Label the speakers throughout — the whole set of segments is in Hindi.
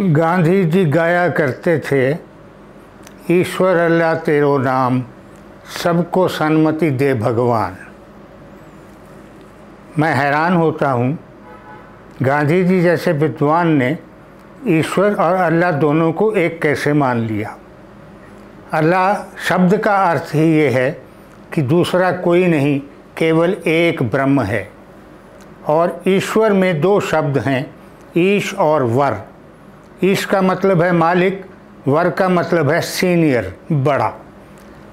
Speaker 1: गांधी जी गाया करते थे, ईश्वर अल्लाह तेरो नाम, सबको सन्मति दे भगवान। मैं हैरान होता हूँ। गांधी जी जैसे विद्वान ने ईश्वर और अल्लाह दोनों को एक कैसे मान लिया? अल्लाह शब्द का अर्थ ही ये है कि दूसरा कोई नहीं, केवल एक ब्रह्म है। और ईश्वर में दो शब्द हैं, ईश और वर। ईश का मतलब है मालिक, वर का मतलब है सीनियर, बड़ा।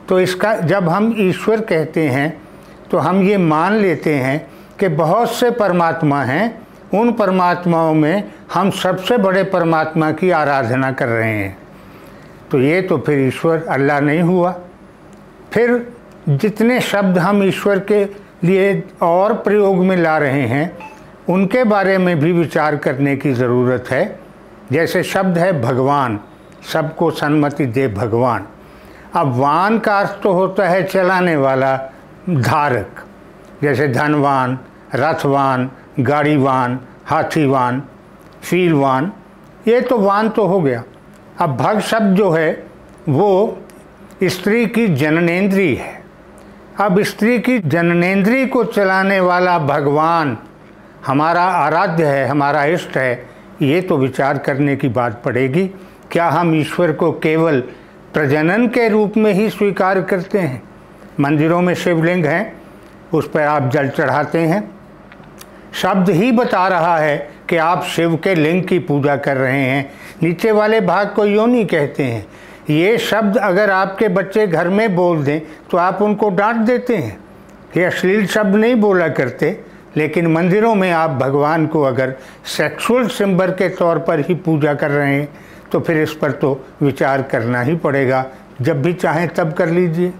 Speaker 1: तो इसका जब हम ईश्वर कहते हैं तो हम ये मान लेते हैं कि बहुत से परमात्मा हैं, उन परमात्माओं में हम सबसे बड़े परमात्मा की आराधना कर रहे हैं। तो ये तो फिर ईश्वर अल्लाह नहीं हुआ। फिर जितने शब्द हम ईश्वर के लिए और प्रयोग में ला रहे हैं, उनके बारे में भी विचार करने की ज़रूरत है। जैसे शब्द है भगवान, सबको सन्मति दे भगवान। अब वान का अर्थ तो होता है चलाने वाला, धारक। जैसे धनवान, रथवान, गाड़ीवान, हाथीवान फीलवान ये तो वान तो हो गया। अब भग शब्द जो है, वो स्त्री की जननेन्द्री है। अब स्त्री की जननेन्द्री को चलाने वाला भगवान हमारा आराध्य है, हमारा इष्ट है ये तो विचार करने की बात पड़ेगी, क्या हम ईश्वर को केवल प्रजनन के रूप में ही स्वीकार करते हैं? मंदिरों में शिवलिंग हैं, उस पर आप जल चढ़ाते हैं। शब्द ही बता रहा है कि आप शिव के लिंग की पूजा कर रहे हैं, नीचे वाले भाग को योनि कहते हैं। ये शब्द अगर आपके बच्चे घर में बोल दें तो आप उनको डांट देते हैं। ये अश्लील शब्द नहीं बोला करते। लेकिन मंदिरों में आप भगवान को अगर सेक्सुअल सिंबर के तौर पर ही पूजा कर रहे हैं तो फिर इस पर तो विचार करना ही पड़ेगा। जब भी चाहें तब कर लीजिए।